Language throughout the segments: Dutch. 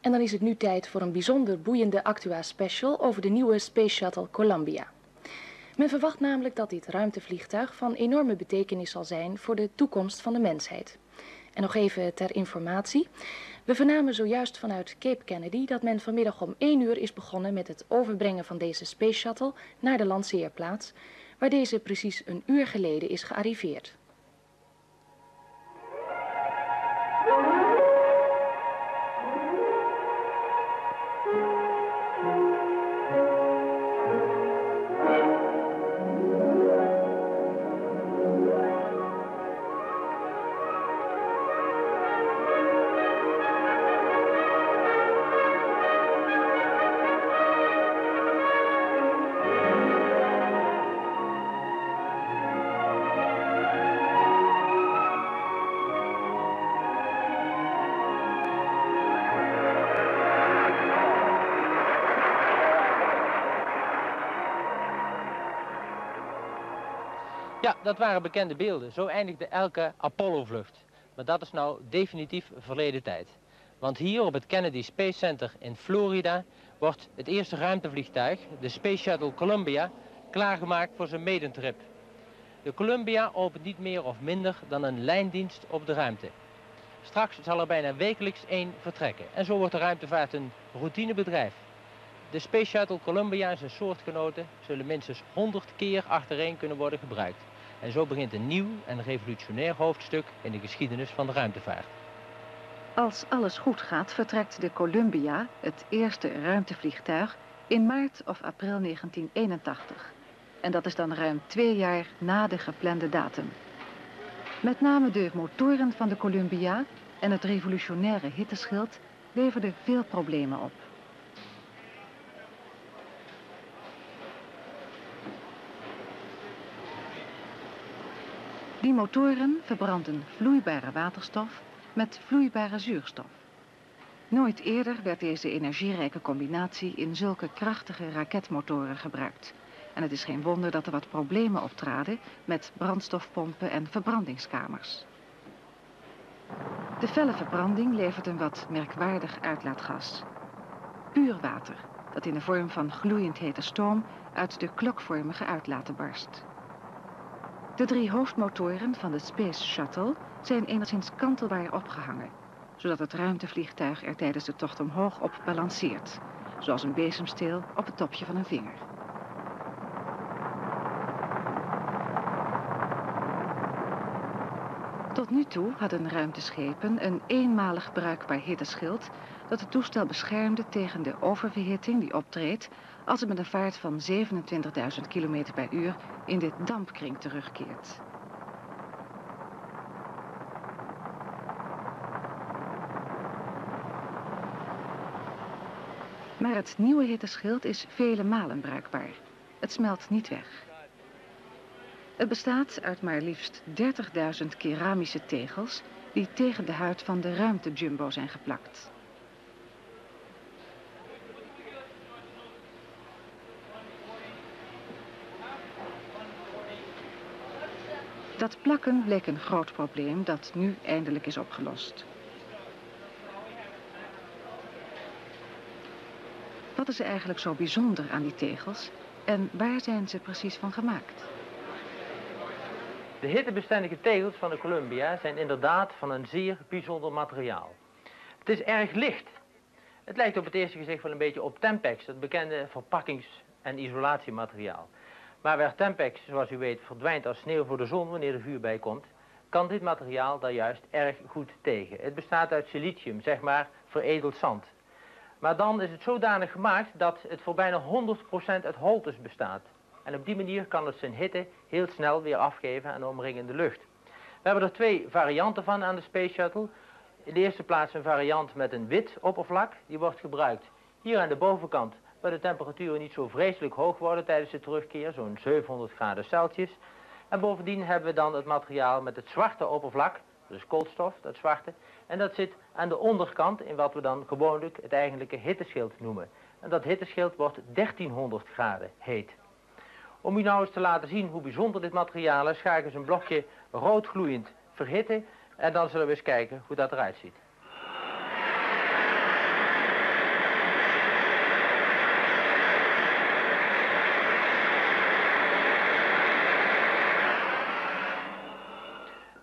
En dan is het nu tijd voor een bijzonder boeiende Actua Special over de nieuwe Space Shuttle Columbia. Men verwacht namelijk dat dit ruimtevliegtuig van enorme betekenis zal zijn voor de toekomst van de mensheid. En nog even ter informatie. We vernamen zojuist vanuit Cape Kennedy dat men vanmiddag om 1 uur is begonnen met het overbrengen van deze Space Shuttle naar de lanceerplaats, waar deze precies een uur geleden is gearriveerd. Ja, dat waren bekende beelden. Zo eindigde elke Apollo-vlucht. Maar dat is nou definitief verleden tijd. Want hier op het Kennedy Space Center in Florida wordt het eerste ruimtevliegtuig, de Space Shuttle Columbia, klaargemaakt voor zijn medentrip. De Columbia opent niet meer of minder dan een lijndienst op de ruimte. Straks zal er bijna wekelijks één vertrekken. En zo wordt de ruimtevaart een routinebedrijf. De Space Shuttle Columbia en zijn soortgenoten zullen minstens 100 keer achtereen kunnen worden gebruikt. En zo begint een nieuw en revolutionair hoofdstuk in de geschiedenis van de ruimtevaart. Als alles goed gaat, vertrekt de Columbia, het eerste ruimtevliegtuig, in maart of april 1981. En dat is dan ruim twee jaar na de geplande datum. Met name de motoren van de Columbia en het revolutionaire hitteschild leverden veel problemen op. Die motoren verbranden vloeibare waterstof met vloeibare zuurstof. Nooit eerder werd deze energierijke combinatie in zulke krachtige raketmotoren gebruikt. En het is geen wonder dat er wat problemen optraden met brandstofpompen en verbrandingskamers. De felle verbranding levert een wat merkwaardig uitlaatgas. Puur water, dat in de vorm van gloeiend hete stoom uit de klokvormige uitlaten barst. De drie hoofdmotoren van de Space Shuttle zijn enigszins kantelbaar opgehangen, zodat het ruimtevliegtuig er tijdens de tocht omhoog op balanceert, zoals een bezemsteel op het topje van een vinger. Tot nu toe hadden ruimteschepen een eenmalig bruikbaar hitteschild dat het toestel beschermde tegen de oververhitting die optreedt als het met een vaart van 27.000 km per uur in de dampkring terugkeert. Maar het nieuwe hitteschild is vele malen bruikbaar. Het smelt niet weg. Het bestaat uit maar liefst 30.000 keramische tegels die tegen de huid van de ruimtejumbo zijn geplakt. Dat plakken bleek een groot probleem dat nu eindelijk is opgelost. Wat is er eigenlijk zo bijzonder aan die tegels en waar zijn ze precies van gemaakt? De hittebestendige tegels van de Columbia zijn inderdaad van een zeer bijzonder materiaal. Het is erg licht. Het lijkt op het eerste gezicht wel een beetje op Tempex, het bekende verpakkings- en isolatiemateriaal. Maar waar Tempex, zoals u weet, verdwijnt als sneeuw voor de zon wanneer er vuur bij komt, kan dit materiaal daar juist erg goed tegen. Het bestaat uit silicium, zeg maar veredeld zand. Maar dan is het zodanig gemaakt dat het voor bijna 100% uit holtes bestaat. En op die manier kan het zijn hitte heel snel weer afgeven aan de omringende lucht. We hebben er twee varianten van aan de Space Shuttle. In de eerste plaats een variant met een wit oppervlak. Die wordt gebruikt hier aan de bovenkant waar de temperaturen niet zo vreselijk hoog worden tijdens de terugkeer, zo'n 700 graden Celsius. En bovendien hebben we dan het materiaal met het zwarte oppervlak, dus koolstof, dat zwarte. En dat zit aan de onderkant in wat we dan gewoonlijk het eigenlijke hitteschild noemen. En dat hitteschild wordt 1300 graden heet. Om u nou eens te laten zien hoe bijzonder dit materiaal is, ga ik eens een blokje rood gloeiend verhitten. En dan zullen we eens kijken hoe dat eruit ziet.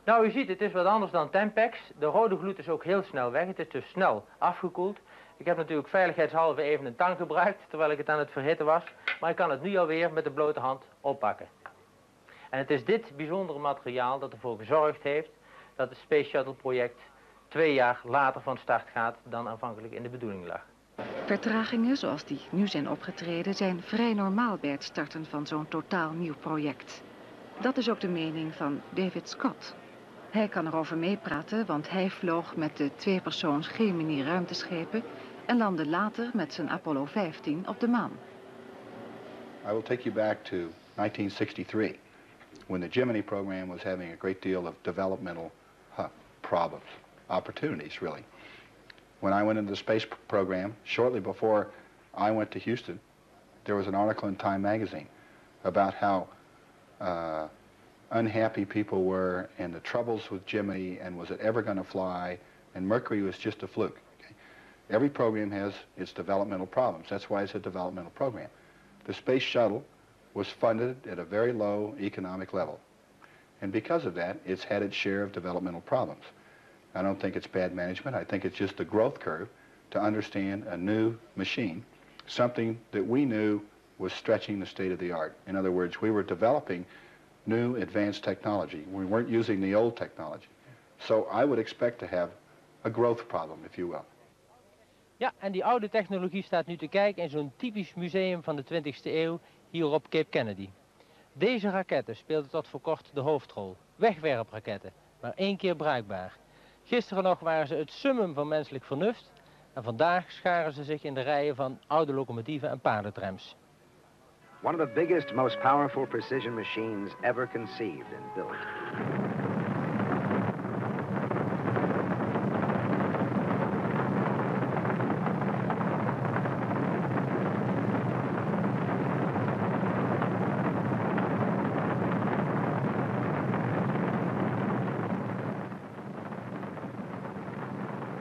Nou, u ziet, het is wat anders dan Tempex. De rode gloed is ook heel snel weg. Het is dus snel afgekoeld. Ik heb natuurlijk veiligheidshalve even een tang gebruikt, terwijl ik het aan het verhitten was. Maar ik kan het nu alweer met de blote hand oppakken. En het is dit bijzondere materiaal dat ervoor gezorgd heeft dat het Space Shuttle project twee jaar later van start gaat dan aanvankelijk in de bedoeling lag. Vertragingen zoals die nu zijn opgetreden zijn vrij normaal bij het starten van zo'n totaal nieuw project. Dat is ook de mening van David Scott. Hij kan erover meepraten, want hij vloog met de tweepersoons Gemini ruimteschepen en landde later met zijn Apollo 15 op de maan. I will take you back to 1963 when the Gemini program was having a great deal of developmental uh, problems, opportunities really. When I went into the space program, shortly before I went to Houston, there was an article in Time magazine about how uh, unhappy people were and the troubles with Jimmy and was it ever going to fly and Mercury was just a fluke. Every program has its developmental problems. That's why it's a developmental program. The space shuttle was funded at a very low economic level. And because of that, it's had its share of developmental problems. I don't think it's bad management. I think it's just the growth curve to understand a new machine, something that we knew was stretching the state of the art. In other words, we were developing new advanced technology. We weren't using the old technology. So I would expect to have a growth problem, if you will. Ja, en die oude technologie staat nu te kijken in zo'n typisch museum van de 20e eeuw hier op Cape Kennedy. Deze raketten speelden tot voor kort de hoofdrol. Wegwerpraketten, maar één keer bruikbaar. Gisteren nog waren ze het summum van menselijk vernuft en vandaag scharen ze zich in de rijen van oude locomotieven en paardentrams. One of the biggest, most powerful precision machines ever conceived and built.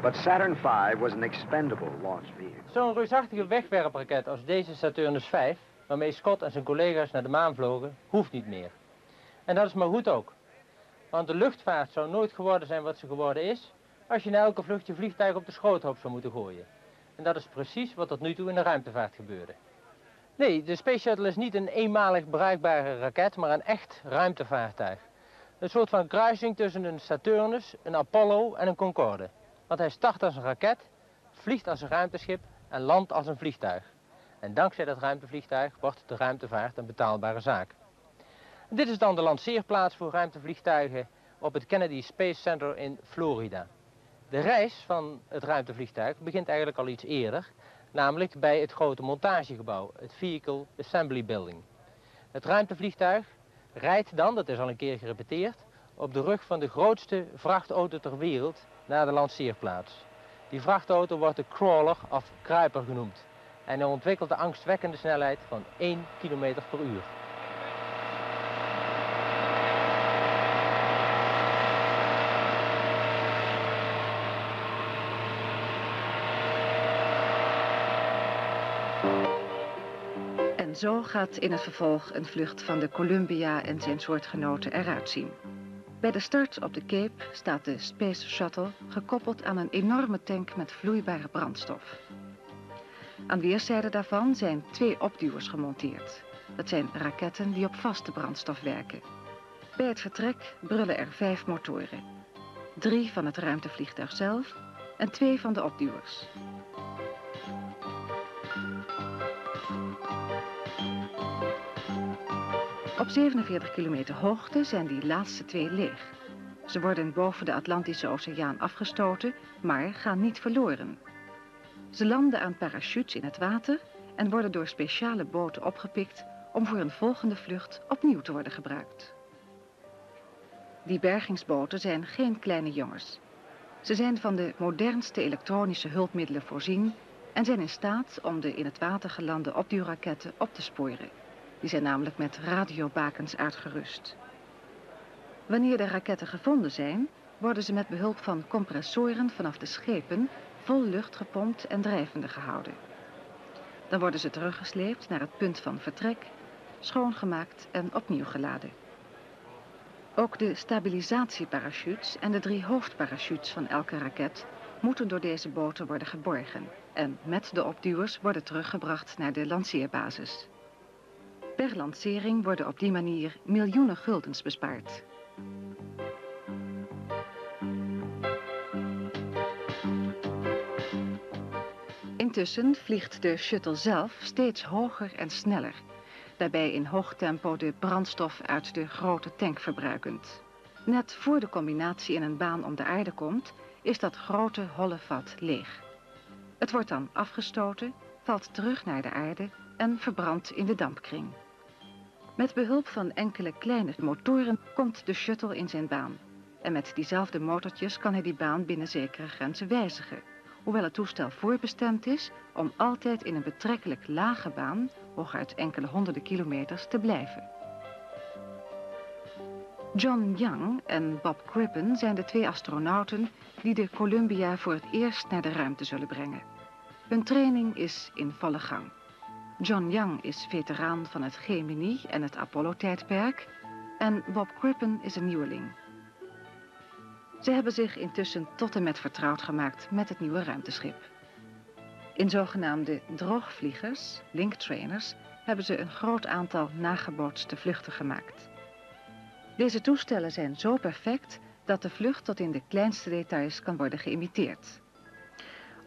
But Saturn V was an expendable launch vehicle. Zo'n reusachtige wegwerpraket als deze Saturnus V, waarmee Scott en zijn collega's naar de maan vlogen, hoeft niet meer. En dat is maar goed ook. Want de luchtvaart zou nooit geworden zijn wat ze geworden is, als je na elke vlucht je vliegtuig op de schroothoop zou moeten gooien. En dat is precies wat tot nu toe in de ruimtevaart gebeurde. Nee, de Space Shuttle is niet een eenmalig bruikbare raket, maar een echt ruimtevaartuig. Een soort van kruising tussen een Saturnus, een Apollo en een Concorde. Want hij start als een raket, vliegt als een ruimteschip en landt als een vliegtuig. En dankzij dat ruimtevliegtuig wordt de ruimtevaart een betaalbare zaak. Dit is dan de lanceerplaats voor ruimtevliegtuigen op het Kennedy Space Center in Florida. De reis van het ruimtevliegtuig begint eigenlijk al iets eerder, namelijk bij het grote montagegebouw, het Vehicle Assembly Building. Het ruimtevliegtuig rijdt dan, dat is al een keer gerepeteerd, op de rug van de grootste vrachtauto ter wereld naar de lanceerplaats. Die vrachtauto wordt de crawler of kruiper genoemd. En hij ontwikkelt de angstwekkende snelheid van 1 km per uur. En zo gaat in het vervolg een vlucht van de Columbia en zijn soortgenoten eruit zien. Bij de start op de Cape staat de Space Shuttle gekoppeld aan een enorme tank met vloeibare brandstof. Aan weerszijden daarvan zijn twee opduwers gemonteerd. Dat zijn raketten die op vaste brandstof werken. Bij het vertrek brullen er vijf motoren. Drie van het ruimtevliegtuig zelf en twee van de opduwers. Op 47 kilometer hoogte zijn die laatste twee leeg. Ze worden boven de Atlantische Oceaan afgestoten, maar gaan niet verloren. Ze landen aan parachutes in het water en worden door speciale boten opgepikt om voor een volgende vlucht opnieuw te worden gebruikt. Die bergingsboten zijn geen kleine jongens. Ze zijn van de modernste elektronische hulpmiddelen voorzien en zijn in staat om de in het water gelande opduurraketten op te sporen. Die zijn namelijk met radiobakens uitgerust. Wanneer de raketten gevonden zijn, worden ze met behulp van compressoren vanaf de schepen vol lucht gepompt en drijvende gehouden. Dan worden ze teruggesleept naar het punt van vertrek, schoongemaakt en opnieuw geladen. Ook de stabilisatieparachutes en de drie hoofdparachutes van elke raket moeten door deze boten worden geborgen en met de opduwers worden teruggebracht naar de lanceerbasis. Per lancering worden op die manier miljoenen guldens bespaard. Intussen vliegt de shuttle zelf steeds hoger en sneller, daarbij in hoog tempo de brandstof uit de grote tank verbruikend. Net voor de combinatie in een baan om de aarde komt, is dat grote holle vat leeg. Het wordt dan afgestoten, valt terug naar de aarde en verbrandt in de dampkring. Met behulp van enkele kleine motoren komt de shuttle in zijn baan. En met diezelfde motortjes kan hij die baan binnen zekere grenzen wijzigen. Hoewel het toestel voorbestemd is om altijd in een betrekkelijk lage baan, hooguit enkele honderden kilometers, te blijven. John Young en Bob Crippen zijn de twee astronauten die de Columbia voor het eerst naar de ruimte zullen brengen. Hun training is in volle gang. John Young is veteraan van het Gemini en het Apollo-tijdperk en Bob Crippen is een nieuweling. Ze hebben zich intussen tot en met vertrouwd gemaakt met het nieuwe ruimteschip. In zogenaamde droogvliegers, linktrainers, hebben ze een groot aantal nagebootste vluchten gemaakt. Deze toestellen zijn zo perfect dat de vlucht tot in de kleinste details kan worden geïmiteerd.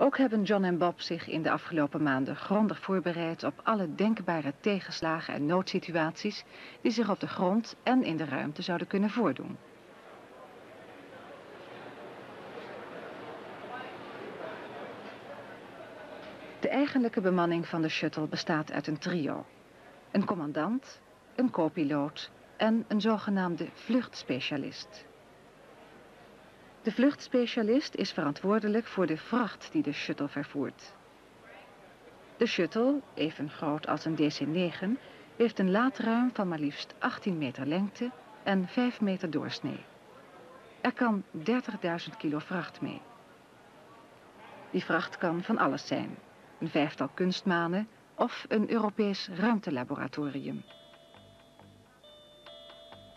Ook hebben John en Bob zich in de afgelopen maanden grondig voorbereid op alle denkbare tegenslagen en noodsituaties die zich op de grond en in de ruimte zouden kunnen voordoen. De eigenlijke bemanning van de shuttle bestaat uit een trio. Een commandant, een co-piloot en een zogenaamde vluchtspecialist. De vluchtspecialist is verantwoordelijk voor de vracht die de shuttle vervoert. De shuttle, even groot als een DC-9, heeft een laadruim van maar liefst 18 meter lengte en 5 meter doorsnee. Er kan 30.000 kilo vracht mee. Die vracht kan van alles zijn. Een vijftal kunstmanen of een Europees ruimtelaboratorium.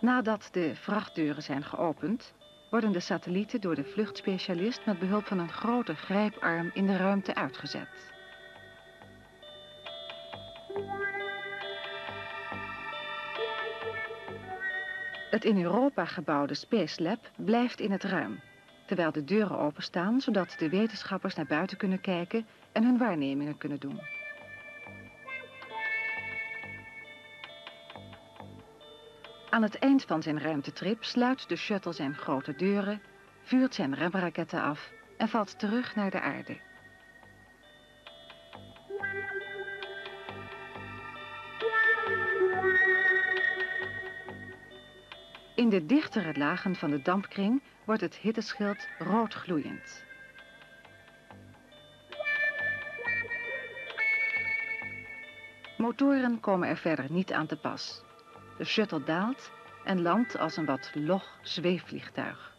Nadat de vrachtdeuren zijn geopend, worden de satellieten door de vluchtspecialist met behulp van een grote grijparm in de ruimte uitgezet. Het in Europa gebouwde Space Lab blijft in het ruim, terwijl de deuren openstaan zodat de wetenschappers naar buiten kunnen kijken en hun waarnemingen kunnen doen. Aan het eind van zijn ruimtetrip sluit de shuttle zijn grote deuren, vuurt zijn remraketten af en valt terug naar de aarde. In de dichtere lagen van de dampkring wordt het hitteschild rood gloeiend. Motoren komen er verder niet aan te pas. De shuttle daalt en landt als een wat log zweefvliegtuig.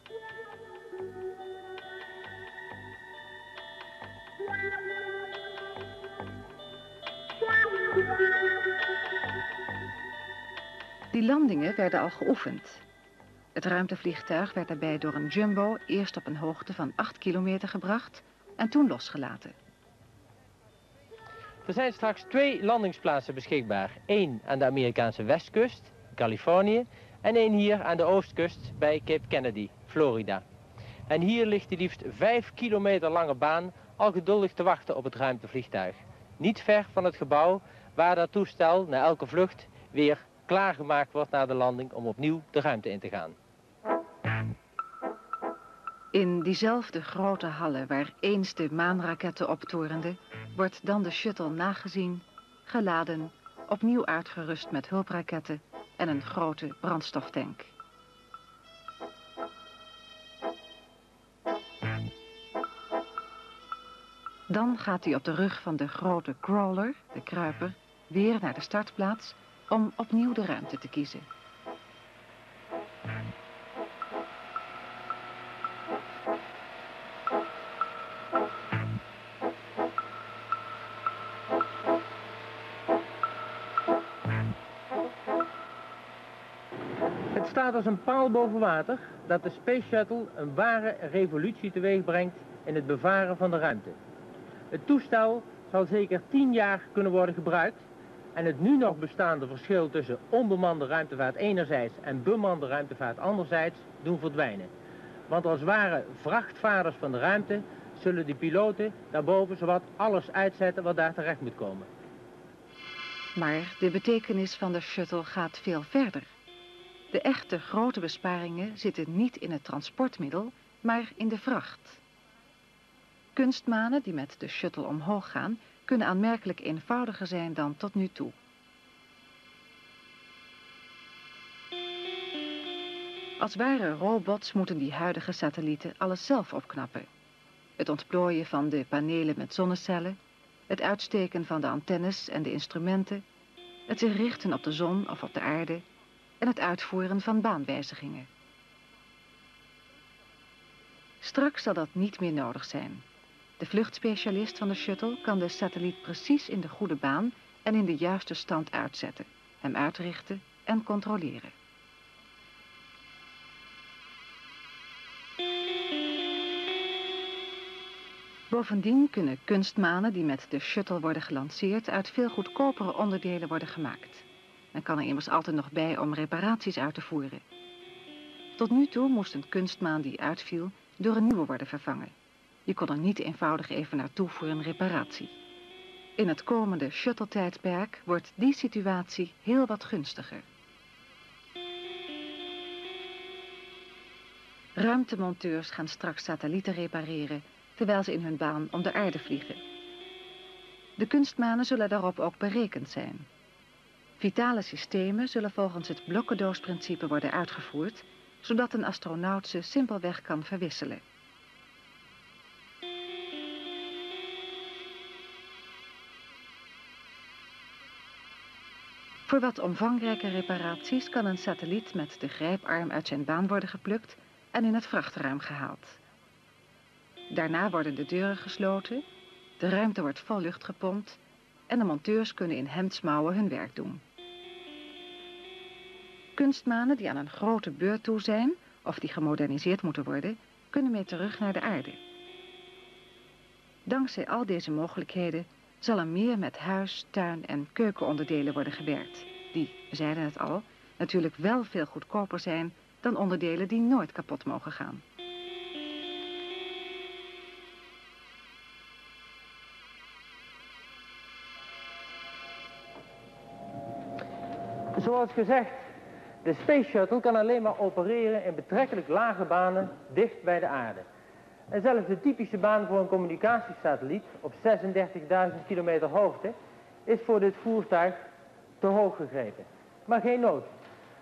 Die landingen werden al geoefend. Het ruimtevliegtuig werd daarbij door een jumbo eerst op een hoogte van 8 kilometer gebracht en toen losgelaten. Er zijn straks twee landingsplaatsen beschikbaar. Eén aan de Amerikaanse westkust, Californië, en één hier aan de oostkust bij Cape Kennedy, Florida. En hier ligt die liefst vijf kilometer lange baan al geduldig te wachten op het ruimtevliegtuig. Niet ver van het gebouw waar dat toestel na elke vlucht weer klaargemaakt wordt na de landing om opnieuw de ruimte in te gaan. In diezelfde grote hallen waar eens de maanraketten optorenden, wordt dan de shuttle nagezien, geladen, opnieuw uitgerust met hulpraketten en een grote brandstoftank. Dan gaat hij op de rug van de grote crawler, de kruiper, weer naar de startplaats om opnieuw de ruimte te kiezen. Staat als een paal boven water dat de Space Shuttle een ware revolutie teweeg brengt in het bevaren van de ruimte. Het toestel zal zeker tien jaar kunnen worden gebruikt en het nu nog bestaande verschil tussen onbemande ruimtevaart enerzijds en bemande ruimtevaart anderzijds doen verdwijnen. Want als ware vrachtvaarders van de ruimte zullen de piloten daarboven zowat alles uitzetten wat daar terecht moet komen. Maar de betekenis van de shuttle gaat veel verder. De echte grote besparingen zitten niet in het transportmiddel, maar in de vracht. Kunstmanen die met de shuttle omhoog gaan, kunnen aanmerkelijk eenvoudiger zijn dan tot nu toe. Als ware robots moeten die huidige satellieten alles zelf opknappen. Het ontplooien van de panelen met zonnecellen, het uitsteken van de antennes en de instrumenten, het zich richten op de zon of op de aarde en het uitvoeren van baanwijzigingen. Straks zal dat niet meer nodig zijn. De vluchtspecialist van de shuttle kan de satelliet precies in de goede baan en in de juiste stand uitzetten, hem uitrichten en controleren. Bovendien kunnen kunstmanen die met de shuttle worden gelanceerd uit veel goedkopere onderdelen worden gemaakt. Men kan er immers altijd nog bij om reparaties uit te voeren. Tot nu toe moest een kunstmaan die uitviel door een nieuwe worden vervangen. Je kon er niet eenvoudig even naartoe voor een reparatie. In het komende shuttle-tijdperk wordt die situatie heel wat gunstiger. Ruimtemonteurs gaan straks satellieten repareren terwijl ze in hun baan om de aarde vliegen. De kunstmanen zullen daarop ook berekend zijn. Vitale systemen zullen volgens het blokkendoosprincipe worden uitgevoerd, zodat een astronaut ze simpelweg kan verwisselen. Voor wat omvangrijke reparaties kan een satelliet met de grijparm uit zijn baan worden geplukt en in het vrachtruim gehaald. Daarna worden de deuren gesloten, de ruimte wordt vol lucht gepompt en de monteurs kunnen in hemdsmouwen hun werk doen. Kunstmanen die aan een grote beurt toe zijn of die gemoderniseerd moeten worden, kunnen mee terug naar de aarde. Dankzij al deze mogelijkheden zal er meer met huis, tuin en keukenonderdelen worden gewerkt, die, we zeiden het al, natuurlijk wel veel goedkoper zijn dan onderdelen die nooit kapot mogen gaan. Zoals gezegd, de Space Shuttle kan alleen maar opereren in betrekkelijk lage banen dicht bij de aarde. En zelfs de typische baan voor een communicatiesatelliet op 36.000 kilometer hoogte is voor dit voertuig te hoog gegrepen. Maar geen nood.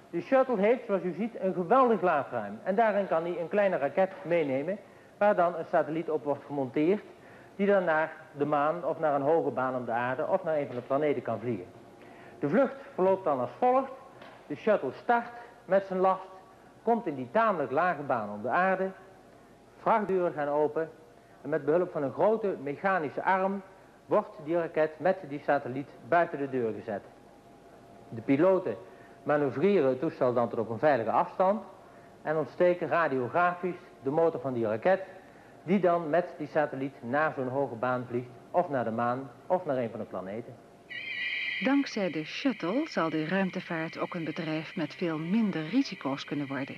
De shuttle heeft, zoals u ziet, een geweldig laadruim. En daarin kan hij een kleine raket meenemen, waar dan een satelliet op wordt gemonteerd, die dan naar de maan of naar een hoge baan om de aarde of naar een van de planeten kan vliegen. De vlucht verloopt dan als volgt. De shuttle start met zijn last, komt in die tamelijk lage baan om de aarde. Vrachtdeuren gaan open en met behulp van een grote mechanische arm wordt die raket met die satelliet buiten de deur gezet. De piloten manoeuvreren het toestel dan tot op een veilige afstand en ontsteken radiografisch de motor van die raket die dan met die satelliet naar zo'n hoge baan vliegt of naar de maan of naar een van de planeten. Dankzij de shuttle zal de ruimtevaart ook een bedrijf met veel minder risico's kunnen worden.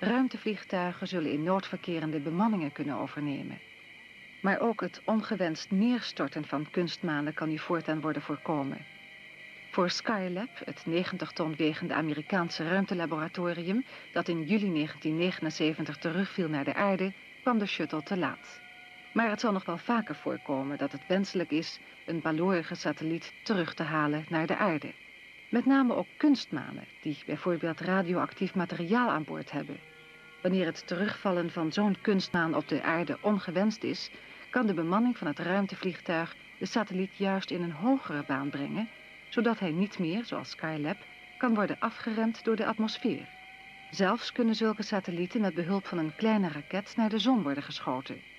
Ruimtevliegtuigen zullen in noodverkerende bemanningen kunnen overnemen. Maar ook het ongewenst neerstorten van kunstmanen kan nu voortaan worden voorkomen. Voor Skylab, het 90 ton wegende Amerikaanse ruimtelaboratorium... dat in juli 1979 terugviel naar de aarde, kwam de shuttle te laat. Maar het zal nog wel vaker voorkomen dat het wenselijk is een balorige satelliet terug te halen naar de aarde. Met name ook kunstmanen, die bijvoorbeeld radioactief materiaal aan boord hebben. Wanneer het terugvallen van zo'n kunstmaan op de aarde ongewenst is, kan de bemanning van het ruimtevliegtuig de satelliet juist in een hogere baan brengen, zodat hij niet meer, zoals Skylab, kan worden afgeremd door de atmosfeer. Zelfs kunnen zulke satellieten met behulp van een kleine raket naar de zon worden geschoten.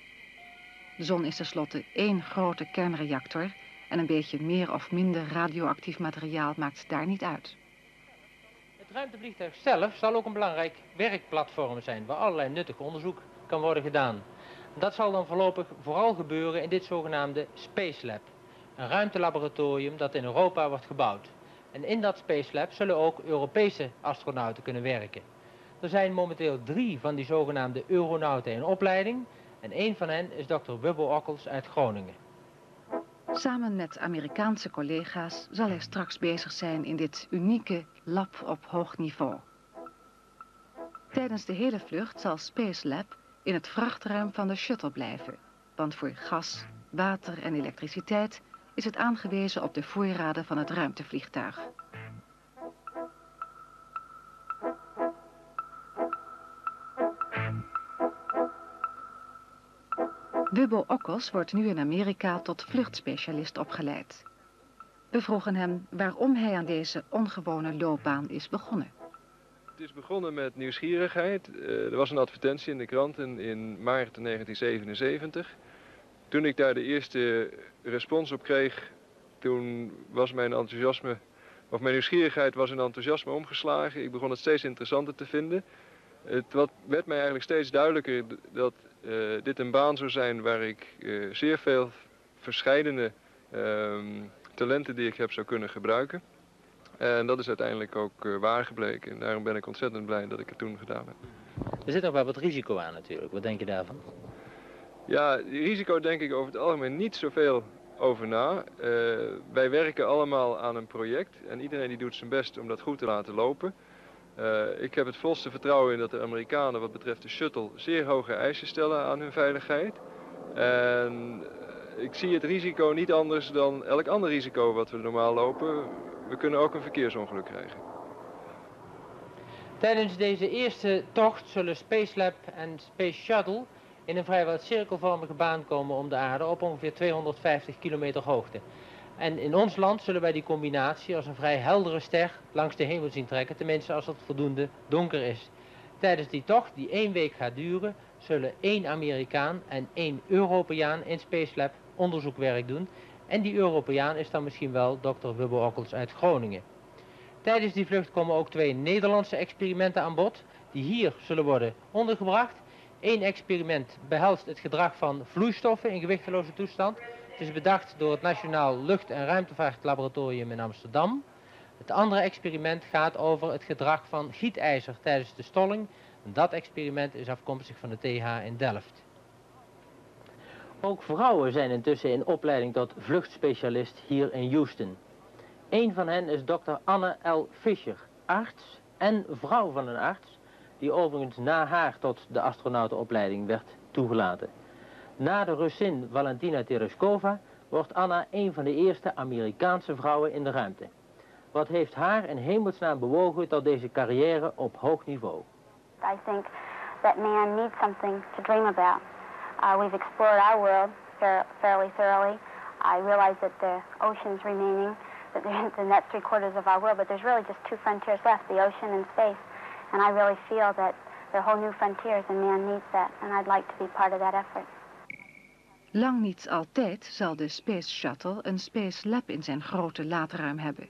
De zon is tenslotte één grote kernreactor en een beetje meer of minder radioactief materiaal maakt daar niet uit. Het ruimtevliegtuig zelf zal ook een belangrijk werkplatform zijn waar allerlei nuttig onderzoek kan worden gedaan. Dat zal dan voorlopig vooral gebeuren in dit zogenaamde Space Lab. Een ruimtelaboratorium dat in Europa wordt gebouwd. En in dat Space Lab zullen ook Europese astronauten kunnen werken. Er zijn momenteel drie van die zogenaamde euronauten in opleiding. En een van hen is Dr. Wubbo Okkels uit Groningen. Samen met Amerikaanse collega's zal hij straks bezig zijn in dit unieke lab op hoog niveau. Tijdens de hele vlucht zal Space Lab in het vrachtruim van de shuttle blijven. Want voor gas, water en elektriciteit is het aangewezen op de voorraden van het ruimtevliegtuig. Wubbo Okkels wordt nu in Amerika tot vluchtspecialist opgeleid. We vroegen hem waarom hij aan deze ongewone loopbaan is begonnen. Het is begonnen met nieuwsgierigheid. Uh, er was een advertentie in de kranten in maart 1977. Toen ik daar de eerste respons op kreeg, toen was mijn enthousiasme, of mijn nieuwsgierigheid was in enthousiasme omgeslagen. Ik begon het steeds interessanter te vinden. Het wat, werd mij eigenlijk steeds duidelijker dat uh, dit een baan zou zijn waar ik uh, zeer veel verscheidene uh, talenten die ik heb zou kunnen gebruiken. En dat is uiteindelijk ook uh, waar gebleken. En daarom ben ik ontzettend blij dat ik het toen gedaan heb. Er zit nog wel wat risico aan natuurlijk. Wat denk je daarvan? Ja, risico denk ik over het algemeen niet zoveel over na. wij werken allemaal aan een project en iedereen die doet zijn best om dat goed te laten lopen. Uh, ik heb het volste vertrouwen in dat de Amerikanen wat betreft de shuttle zeer hoge eisen stellen aan hun veiligheid. En eh, ik zie het risico niet anders dan elk ander risico wat we normaal lopen. We kunnen ook een verkeersongeluk krijgen. Tijdens deze eerste tocht zullen Space Lab en Space Shuttle in een vrijwel cirkelvormige baan komen om de aarde op ongeveer 250 kilometer hoogte. En in ons land zullen wij die combinatie als een vrij heldere ster langs de hemel zien trekken, tenminste als het voldoende donker is. Tijdens die tocht, die één week gaat duren, zullen één Amerikaan en één Europeaan in Space Lab onderzoekwerk doen. En die Europeaan is dan misschien wel Dr. Wubbo Okkels uit Groningen. Tijdens die vlucht komen ook twee Nederlandse experimenten aan bod, die hier zullen worden ondergebracht. Eén experiment behelst het gedrag van vloeistoffen in gewichteloze toestand is bedacht door het Nationaal Lucht- en Ruimtevaartlaboratorium in Amsterdam. Het andere experiment gaat over het gedrag van gietijzer tijdens de stolling. En dat experiment is afkomstig van de TH in Delft. Ook vrouwen zijn intussen in opleiding tot vluchtspecialist hier in Houston. Een van hen is dokter Anne L. Fischer, arts en vrouw van een arts, die overigens na haar tot de astronautenopleiding werd toegelaten. Na de Russin Valentina Tereshkova wordt Anna een van de eerste Amerikaanse vrouwen in de ruimte. Wat heeft haar in hemelsnaam bewogen tot deze carrière op hoog niveau? I think that man needs something to dream about. Uh, we've explored our world fairly thoroughly. I realize that the ocean's remaining, that the net three quarters of our world, but there's really just two frontiers left, the ocean and space. And I really feel that there are whole new frontiers and man needs that, and I'd like to be part of that effort. Lang niet altijd zal de Space Shuttle een Space Lab in zijn grote laadruim hebben.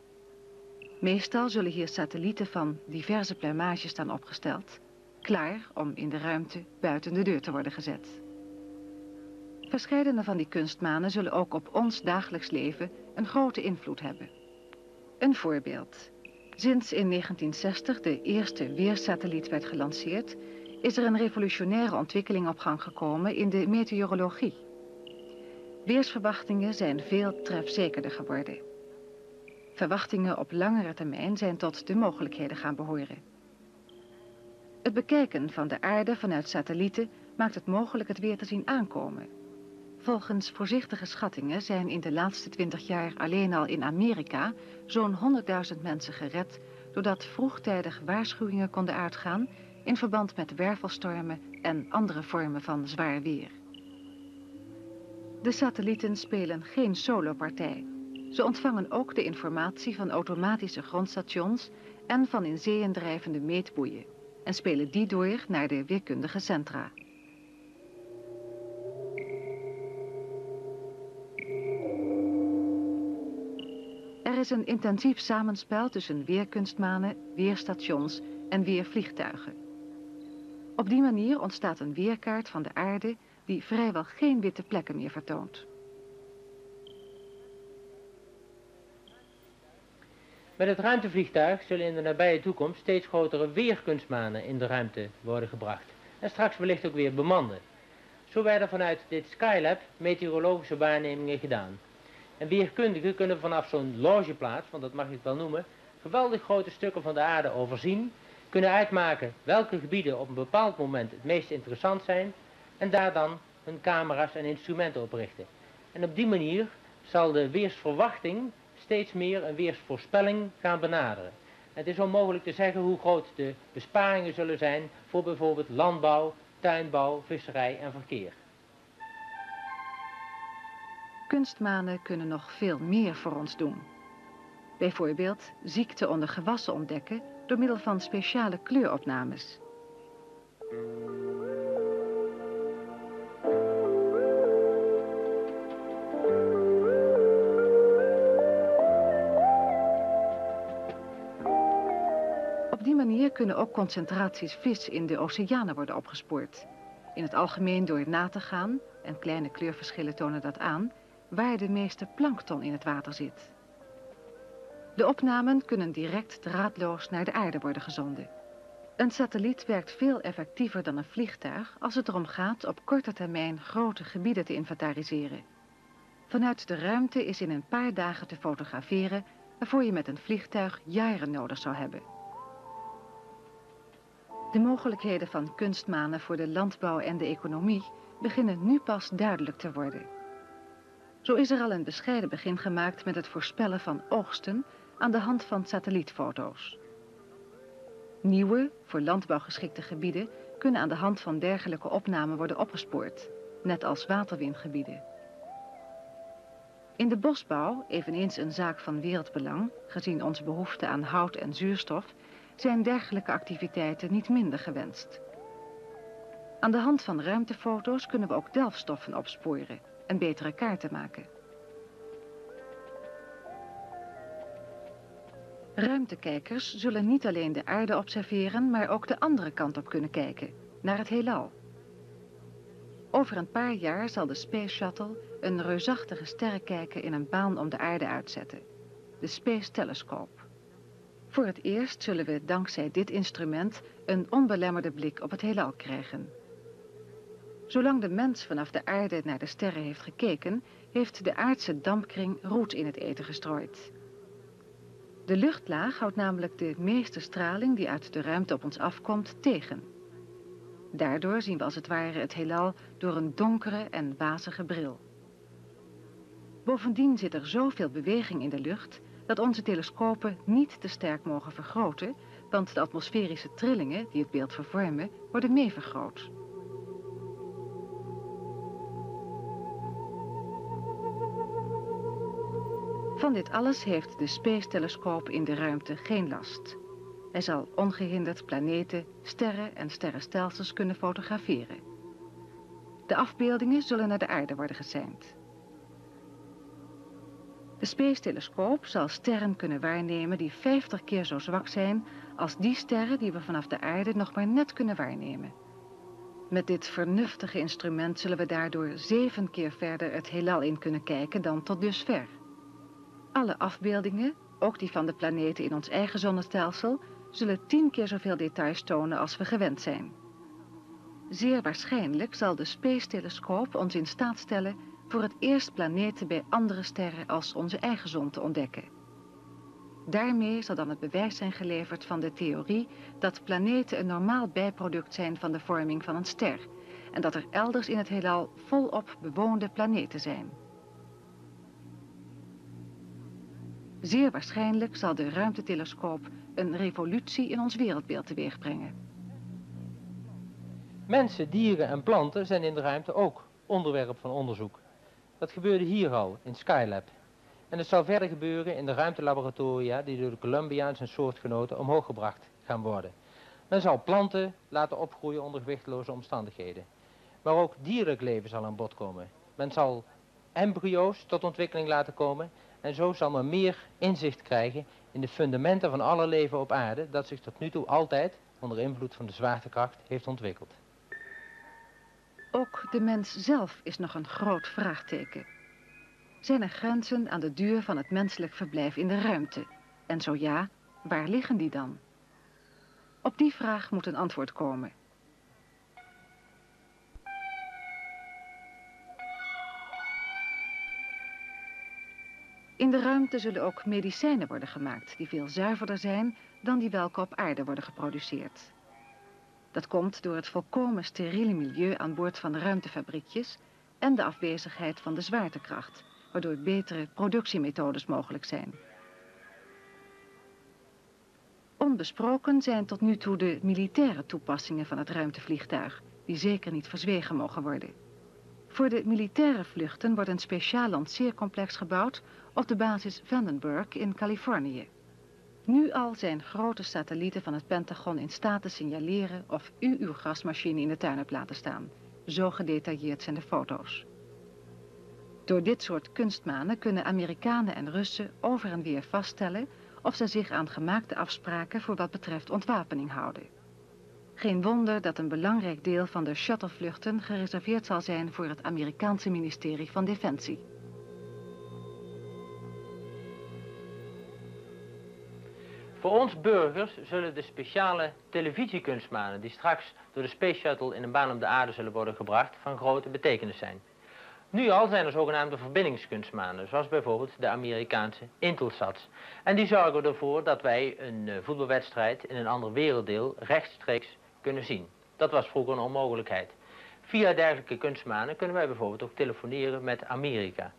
Meestal zullen hier satellieten van diverse pluimage staan opgesteld, klaar om in de ruimte buiten de deur te worden gezet. Verscheidene van die kunstmanen zullen ook op ons dagelijks leven een grote invloed hebben. Een voorbeeld. Sinds in 1960 de eerste weersatelliet werd gelanceerd, is er een revolutionaire ontwikkeling op gang gekomen in de meteorologie. Weersverwachtingen zijn veel trefzekerder geworden. Verwachtingen op langere termijn zijn tot de mogelijkheden gaan behoren. Het bekijken van de aarde vanuit satellieten maakt het mogelijk het weer te zien aankomen. Volgens voorzichtige schattingen zijn in de laatste 20 jaar alleen al in Amerika zo'n 100.000 mensen gered doordat vroegtijdig waarschuwingen konden uitgaan in verband met wervelstormen en andere vormen van zwaar weer. De satellieten spelen geen solopartij. Ze ontvangen ook de informatie van automatische grondstations en van in zeeën drijvende meetboeien en spelen die door naar de weerkundige centra. Er is een intensief samenspel tussen weerkunstmanen, weerstations en weervliegtuigen. Op die manier ontstaat een weerkaart van de aarde die vrijwel geen witte plekken meer vertoont. Met het ruimtevliegtuig zullen in de nabije toekomst steeds grotere weerkunstmanen in de ruimte worden gebracht. En straks wellicht ook weer bemanden. Zo werden vanuit dit Skylab meteorologische waarnemingen gedaan. En weerkundigen kunnen vanaf zo'n logeplaats, want dat mag ik wel noemen, geweldig grote stukken van de aarde overzien, kunnen uitmaken welke gebieden op een bepaald moment het meest interessant zijn en daar dan hun camera's en instrumenten op richten. En op die manier zal de weersverwachting steeds meer een weersvoorspelling gaan benaderen. Het is onmogelijk te zeggen hoe groot de besparingen zullen zijn voor bijvoorbeeld landbouw, tuinbouw, visserij en verkeer. Kunstmanen kunnen nog veel meer voor ons doen. Bijvoorbeeld ziekte onder gewassen ontdekken door middel van speciale kleuropnames. Kunnen ook concentraties vis in de oceanen worden opgespoord. In het algemeen door na te gaan, en kleine kleurverschillen tonen dat aan, waar de meeste plankton in het water zit. De opnamen kunnen direct draadloos naar de aarde worden gezonden. Een satelliet werkt veel effectiever dan een vliegtuig als het erom gaat op korte termijn grote gebieden te inventariseren. Vanuit de ruimte is in een paar dagen te fotograferen waarvoor je met een vliegtuig jaren nodig zou hebben. De mogelijkheden van kunstmanen voor de landbouw en de economie beginnen nu pas duidelijk te worden. Zo is er al een bescheiden begin gemaakt met het voorspellen van oogsten aan de hand van satellietfoto's. Nieuwe, voor landbouw geschikte gebieden kunnen aan de hand van dergelijke opnamen worden opgespoord, net als waterwindgebieden. In de bosbouw, eveneens een zaak van wereldbelang, gezien onze behoefte aan hout en zuurstof, zijn dergelijke activiteiten niet minder gewenst. Aan de hand van ruimtefoto's kunnen we ook delfstoffen opsporen en betere kaarten maken. Ruimtekijkers zullen niet alleen de aarde observeren, maar ook de andere kant op kunnen kijken, naar het heelal. Over een paar jaar zal de Space Shuttle een reusachtige sterrenkijker in een baan om de aarde uitzetten, de Space Telescope. Voor het eerst zullen we dankzij dit instrument een onbelemmerde blik op het heelal krijgen. Zolang de mens vanaf de aarde naar de sterren heeft gekeken, heeft de aardse dampkring roet in het eten gestrooid. De luchtlaag houdt namelijk de meeste straling die uit de ruimte op ons afkomt tegen. Daardoor zien we als het ware het heelal door een donkere en wazige bril. Bovendien zit er zoveel beweging in de lucht dat onze telescopen niet te sterk mogen vergroten, want de atmosferische trillingen die het beeld vervormen worden meevergroot. Van dit alles heeft de Space-telescoop in de ruimte geen last. Hij zal ongehinderd planeten, sterren en sterrenstelsels kunnen fotograferen. De afbeeldingen zullen naar de aarde worden geseind. De Space-telescoop zal sterren kunnen waarnemen die 50 keer zo zwak zijn als die sterren die we vanaf de aarde nog maar net kunnen waarnemen. Met dit vernuftige instrument zullen we daardoor zeven keer verder het heelal in kunnen kijken dan tot dusver. Alle afbeeldingen, ook die van de planeten in ons eigen zonnestelsel, zullen tien keer zoveel details tonen als we gewend zijn. Zeer waarschijnlijk zal de Space-telescoop ons in staat stellen voor het eerst planeten bij andere sterren als onze eigen zon te ontdekken. Daarmee zal dan het bewijs zijn geleverd van de theorie dat planeten een normaal bijproduct zijn van de vorming van een ster en dat er elders in het heelal volop bewoonde planeten zijn. Zeer waarschijnlijk zal de ruimtetelescoop een revolutie in ons wereldbeeld teweegbrengen. Mensen, dieren en planten zijn in de ruimte ook onderwerp van onderzoek. Dat gebeurde hier al, in Skylab. En het zal verder gebeuren in de ruimtelaboratoria die door de Columbia en zijn soortgenoten omhoog gebracht gaan worden. Men zal planten laten opgroeien onder gewichteloze omstandigheden. Maar ook dierlijk leven zal aan bod komen. Men zal embryo's tot ontwikkeling laten komen En zo zal men meer inzicht krijgen in de fundamenten van alle leven op aarde dat zich tot nu toe altijd onder invloed van de zwaartekracht heeft ontwikkeld. De mens zelf is nog een groot vraagteken. Zijn er grenzen aan de duur van het menselijk verblijf in de ruimte? En zo ja, waar liggen die dan? Op die vraag moet een antwoord komen. In de ruimte zullen ook medicijnen worden gemaakt die veel zuiverder zijn dan die welke op aarde worden geproduceerd. Dat komt door het volkomen steriele milieu aan boord van de ruimtefabriekjes en de afwezigheid van de zwaartekracht, waardoor betere productiemethodes mogelijk zijn. Onbesproken zijn tot nu toe de militaire toepassingen van het ruimtevliegtuig, die zeker niet verzwegen mogen worden. Voor de militaire vluchten wordt een speciaal lanceercomplex gebouwd op de basis Vandenberg in Californië. Nu al zijn grote satellieten van het Pentagon in staat te signaleren of u uw grasmachine in de tuin hebt laten staan. Zo gedetailleerd zijn de foto's. Door dit soort kunstmanen kunnen Amerikanen en Russen over en weer vaststellen of ze zich aan gemaakte afspraken voor wat betreft ontwapening houden. Geen wonder dat een belangrijk deel van de shuttlevluchten gereserveerd zal zijn voor het Amerikaanse ministerie van Defensie. Voor ons burgers zullen de speciale televisiekunstmanen die straks door de Space Shuttle in een baan om de aarde zullen worden gebracht van grote betekenis zijn. Nu al zijn er zogenaamde verbindingskunstmanen, zoals bijvoorbeeld de Amerikaanse Intelsats. En die zorgen ervoor dat wij een uh, voetbalwedstrijd in een ander werelddeel rechtstreeks kunnen zien. Dat was vroeger een onmogelijkheid. Via dergelijke kunstmanen kunnen wij bijvoorbeeld ook telefoneren met Amerika.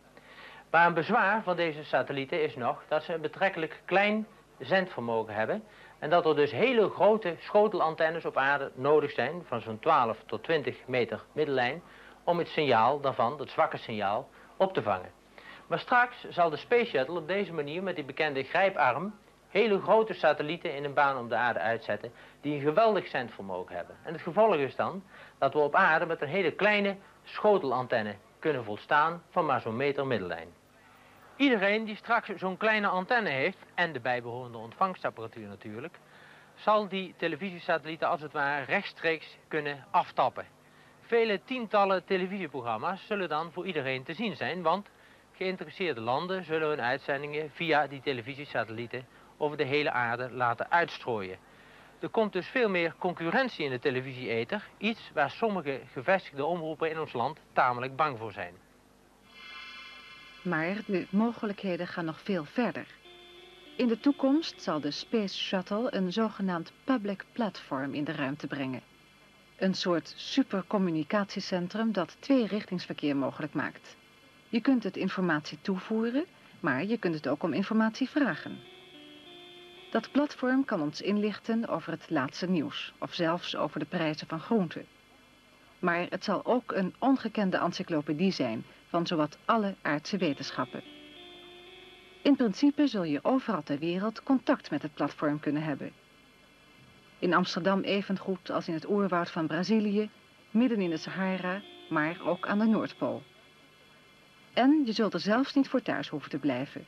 Maar een bezwaar van deze satellieten is nog dat ze een betrekkelijk klein zendvermogen hebben. En dat er dus hele grote schotelantennes op aarde nodig zijn, van zo'n 12 tot 20 meter middellijn, om het signaal daarvan, het zwakke signaal, op te vangen. Maar straks zal de Space Shuttle op deze manier met die bekende grijparm hele grote satellieten in een baan om de aarde uitzetten die een geweldig zendvermogen hebben. En het gevolg is dan dat we op aarde met een hele kleine schotelantenne kunnen volstaan van maar zo'n meter middellijn. Iedereen die straks zo'n kleine antenne heeft, en de bijbehorende ontvangstapparatuur natuurlijk, zal die televisiesatellieten als het ware rechtstreeks kunnen aftappen. Vele tientallen televisieprogramma's zullen dan voor iedereen te zien zijn, want geïnteresseerde landen zullen hun uitzendingen via die televisiesatellieten over de hele aarde laten uitstrooien. Er komt dus veel meer concurrentie in de televisie-ether, iets waar sommige gevestigde omroepen in ons land tamelijk bang voor zijn. Maar de mogelijkheden gaan nog veel verder. In de toekomst zal de Space Shuttle een zogenaamd public platform in de ruimte brengen. Een soort supercommunicatiecentrum dat tweerichtingsverkeer mogelijk maakt. Je kunt het informatie toevoeren, maar je kunt het ook om informatie vragen. Dat platform kan ons inlichten over het laatste nieuws of zelfs over de prijzen van groenten. Maar het zal ook een ongekende encyclopedie zijn van zowat alle aardse wetenschappen. In principe zul je overal ter wereld contact met het platform kunnen hebben. In Amsterdam evengoed als in het oerwoud van Brazilië, midden in de Sahara, maar ook aan de Noordpool. En je zult er zelfs niet voor thuis hoeven te blijven.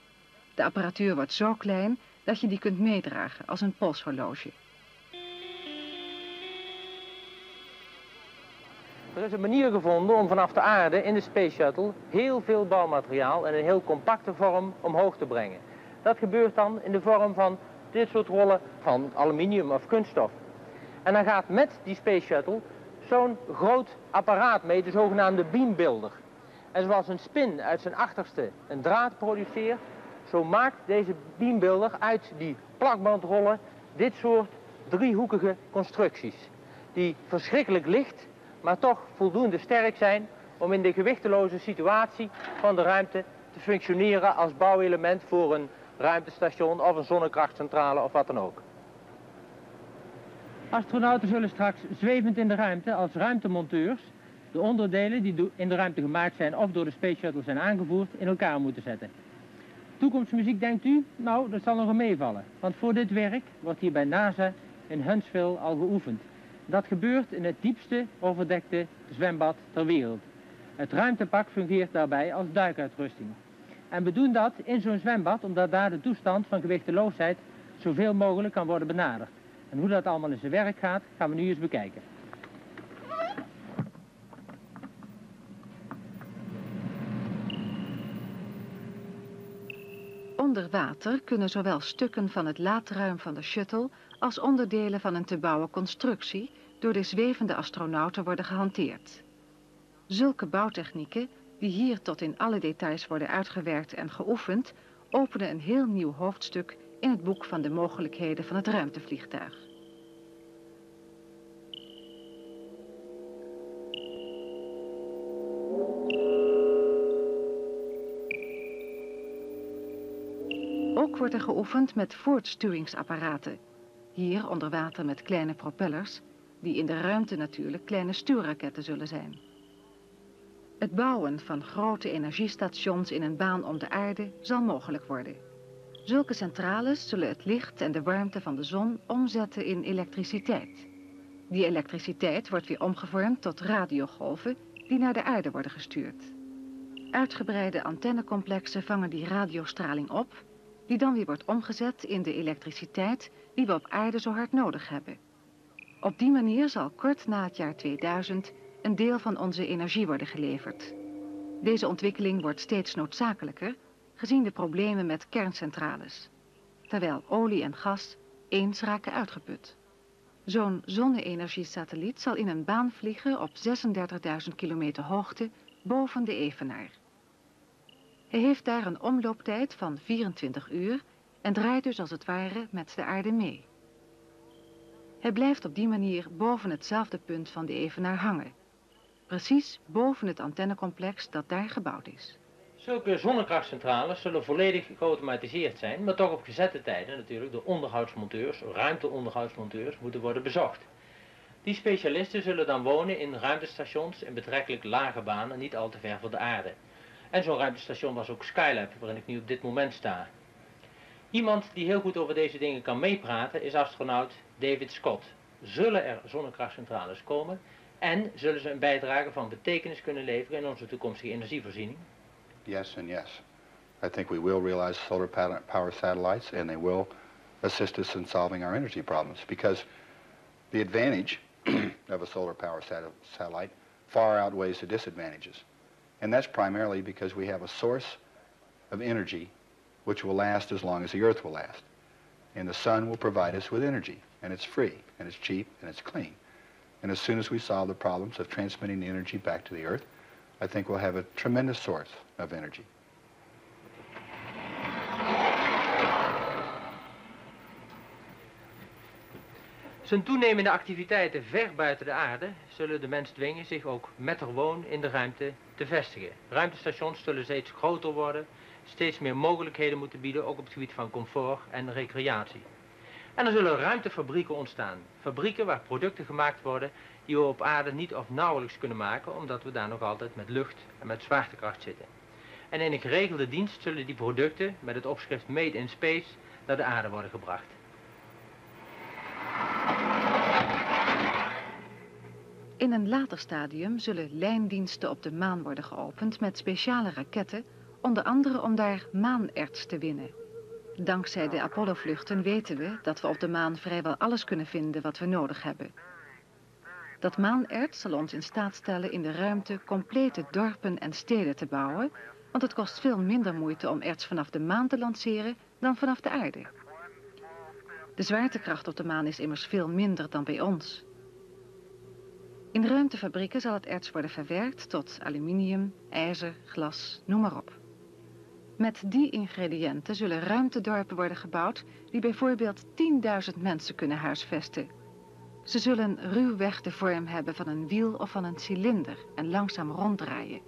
De apparatuur wordt zo klein dat je die kunt meedragen als een polshorloge. Er is een manier gevonden om vanaf de aarde in de Space Shuttle heel veel bouwmateriaal in een heel compacte vorm omhoog te brengen. Dat gebeurt dan in de vorm van dit soort rollen van aluminium of kunststof. En dan gaat met die Space Shuttle zo'n groot apparaat mee, de zogenaamde beambuilder. En zoals een spin uit zijn achterste een draad produceert, zo maakt deze beambuilder uit die plakbandrollen dit soort driehoekige constructies. Die verschrikkelijk licht, maar toch voldoende sterk zijn om in de gewichteloze situatie van de ruimte te functioneren als bouwelement voor een ruimtestation of een zonnekrachtcentrale of wat dan ook. Astronauten zullen straks zwevend in de ruimte als ruimtemonteurs de onderdelen die in de ruimte gemaakt zijn of door de Space Shuttle zijn aangevoerd in elkaar moeten zetten. Toekomstmuziek denkt u? Nou, dat zal nog meevallen. Want voor dit werk wordt hier bij NASA in Huntsville al geoefend. Dat gebeurt in het diepste overdekte zwembad ter wereld. Het ruimtepak fungeert daarbij als duikuitrusting. En we doen dat in zo'n zwembad, omdat daar de toestand van gewichteloosheid zoveel mogelijk kan worden benaderd. En hoe dat allemaal in zijn werk gaat, gaan we nu eens bekijken. Onder water kunnen zowel stukken van het laadruim van de shuttle als onderdelen van een te bouwen constructie door de zwevende astronauten worden gehanteerd. Zulke bouwtechnieken, die hier tot in alle details worden uitgewerkt en geoefend, openen een heel nieuw hoofdstuk in het boek van de mogelijkheden van het ruimtevliegtuig. Wordt er geoefend met voortstuwingsapparaten. Hier onder water met kleine propellers, die in de ruimte natuurlijk kleine stuurraketten zullen zijn. Het bouwen van grote energiestations in een baan om de aarde zal mogelijk worden. Zulke centrales zullen het licht en de warmte van de zon omzetten in elektriciteit. Die elektriciteit wordt weer omgevormd tot radiogolven die naar de aarde worden gestuurd. Uitgebreide antennecomplexen vangen die radiostraling op, die dan weer wordt omgezet in de elektriciteit die we op aarde zo hard nodig hebben. Op die manier zal kort na het jaar 2000 een deel van onze energie worden geleverd. Deze ontwikkeling wordt steeds noodzakelijker gezien de problemen met kerncentrales, terwijl olie en gas eens raken uitgeput. Zo'n zonne-energiesatelliet zal in een baan vliegen op 36.000 kilometer hoogte boven de Evenaar. Heeft daar een omlooptijd van 24 uur en draait dus als het ware met de aarde mee. Hij blijft op die manier boven hetzelfde punt van de Evenaar hangen. Precies boven het antennecomplex dat daar gebouwd is. Zulke zonnekrachtcentrales zullen volledig geautomatiseerd zijn, maar toch op gezette tijden natuurlijk door onderhoudsmonteurs, ruimteonderhoudsmonteurs, moeten worden bezocht. Die specialisten zullen dan wonen in ruimtestations in betrekkelijk lage banen, niet al te ver van de aarde. En zo'n ruimtestation was ook Skylab, waarin ik nu op dit moment sta. Iemand die heel goed over deze dingen kan meepraten is astronaut David Scott. Zullen er zonnekrachtcentrales komen en zullen ze een bijdrage van betekenis kunnen leveren in onze toekomstige energievoorziening? Yes and yes. I think we will realize solar power satellites and they will assist us in solving our energy problems because the advantage of a solar power sat satellite far outweighs the disadvantages. And that's primarily because we have a source of energy which will last as long as the Earth will last. And the sun will provide us with energy, and it's free, and it's cheap, and it's clean. And as soon as we solve the problems of transmitting the energy back to the Earth, I think we'll have a tremendous source of energy. Zijn toenemende activiteiten ver buiten de aarde zullen de mens dwingen zich ook met er woon in de ruimte te vestigen. Ruimtestations zullen steeds groter worden, steeds meer mogelijkheden moeten bieden, ook op het gebied van comfort en recreatie. En er zullen ruimtefabrieken ontstaan. Fabrieken waar producten gemaakt worden die we op aarde niet of nauwelijks kunnen maken, omdat we daar nog altijd met lucht en met zwaartekracht zitten. En in een geregelde dienst zullen die producten met het opschrift Made in Space naar de aarde worden gebracht. In een later stadium zullen lijndiensten op de maan worden geopend met speciale raketten, onder andere om daar maanerts te winnen. Dankzij de Apollo-vluchten weten we dat we op de maan vrijwel alles kunnen vinden wat we nodig hebben. Dat maanerts zal ons in staat stellen in de ruimte complete dorpen en steden te bouwen, want het kost veel minder moeite om erts vanaf de maan te lanceren dan vanaf de aarde. De zwaartekracht op de maan is immers veel minder dan bij ons. In ruimtefabrieken zal het erts worden verwerkt tot aluminium, ijzer, glas, noem maar op. Met die ingrediënten zullen ruimtedorpen worden gebouwd die bijvoorbeeld 10.000 mensen kunnen huisvesten. Ze zullen ruwweg de vorm hebben van een wiel of van een cilinder en langzaam ronddraaien,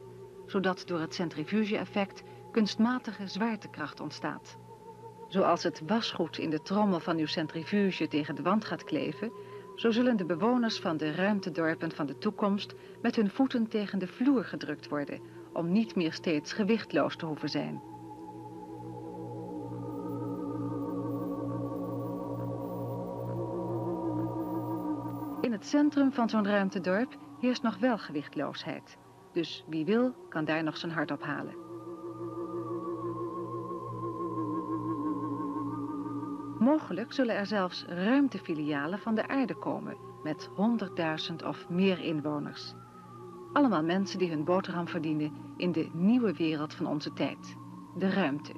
zodat door het centrifuge-effect kunstmatige zwaartekracht ontstaat. Zoals het wasgoed in de trommel van uw centrifuge tegen de wand gaat kleven, zo zullen de bewoners van de ruimtedorpen van de toekomst met hun voeten tegen de vloer gedrukt worden, om niet meer steeds gewichtloos te hoeven zijn. In het centrum van zo'n ruimtedorp heerst nog wel gewichtloosheid. Dus wie wil, kan daar nog zijn hart op halen. Mogelijk zullen er zelfs ruimtefilialen van de aarde komen met 100.000 of meer inwoners. Allemaal mensen die hun boterham verdienen in de nieuwe wereld van onze tijd, de ruimte.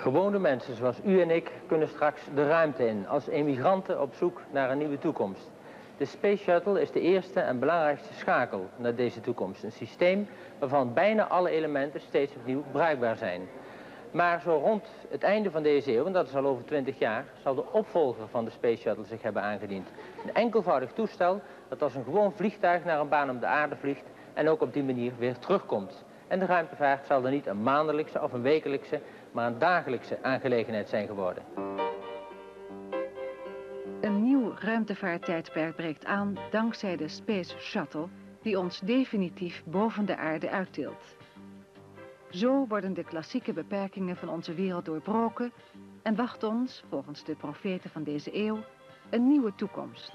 Gewone mensen zoals u en ik kunnen straks de ruimte in als emigranten op zoek naar een nieuwe toekomst. De Space Shuttle is de eerste en belangrijkste schakel naar deze toekomst. Een systeem waarvan bijna alle elementen steeds opnieuw bruikbaar zijn. Maar zo rond het einde van deze eeuw, en dat is al over 20 jaar, zal de opvolger van de Space Shuttle zich hebben aangediend. Een enkelvoudig toestel dat als een gewoon vliegtuig naar een baan om de aarde vliegt en ook op die manier weer terugkomt. En de ruimtevaart zal dan niet een maandelijkse of een wekelijkse, maar een dagelijkse aangelegenheid zijn geworden. Ruimtevaarttijdperk breekt aan dankzij de Space Shuttle die ons definitief boven de aarde uittilt. Zo worden de klassieke beperkingen van onze wereld doorbroken en wacht ons, volgens de profeten van deze eeuw, een nieuwe toekomst.